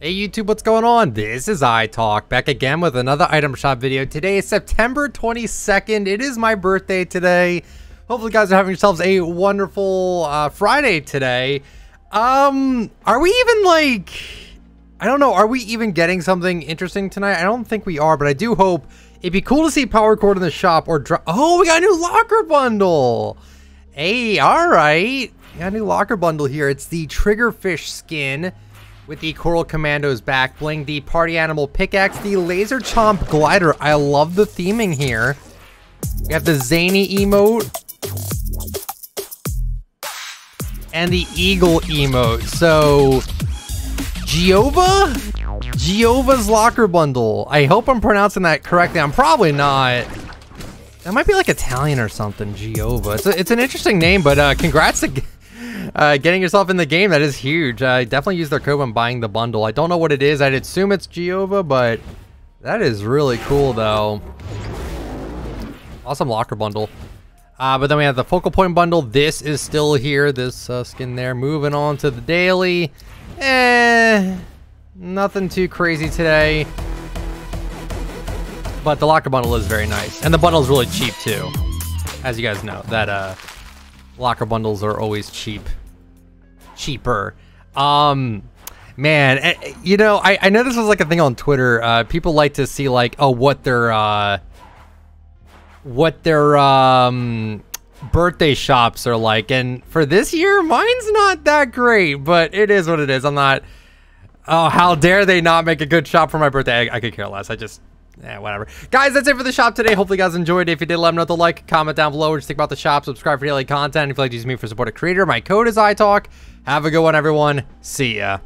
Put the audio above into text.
Hey YouTube, what's going on? This is iTalk, back again with another item shop video. Today is September 22nd. It is my birthday today. Hopefully guys are having yourselves a wonderful uh, Friday today. Um, are we even like, I don't know, are we even getting something interesting tonight? I don't think we are, but I do hope it'd be cool to see Power Chord in the shop or drop. Oh, we got a new locker bundle. Hey, all right. We got a new locker bundle here. It's the Triggerfish skin with the Coral Commandos back bling, the Party Animal Pickaxe, the Laser Chomp Glider. I love the theming here. We have the Zany emote. And the Eagle emote. So, Giova? Giova's Locker Bundle. I hope I'm pronouncing that correctly. I'm probably not. That might be like Italian or something, Giova. It's, a, it's an interesting name, but uh, congrats to uh, getting yourself in the game, that is huge. I definitely use their code when buying the bundle. I don't know what it is. I'd assume it's Giova, but that is really cool, though. Awesome locker bundle. Uh, but then we have the focal point bundle. This is still here, this uh, skin there. Moving on to the daily. Eh, nothing too crazy today. But the locker bundle is very nice. And the bundle is really cheap, too. As you guys know, that uh, locker bundles are always cheap cheaper um man eh, you know I, I know this was like a thing on twitter uh people like to see like oh what their uh what their um birthday shops are like and for this year mine's not that great but it is what it is i'm not oh how dare they not make a good shop for my birthday i, I could care less i just yeah, whatever. Guys, that's it for the shop today. Hopefully you guys enjoyed. If you did, let me know the like, comment down below, what you think about the shop, subscribe for daily content. If you'd like to use me for support a creator, my code is iTalk. Have a good one, everyone. See ya.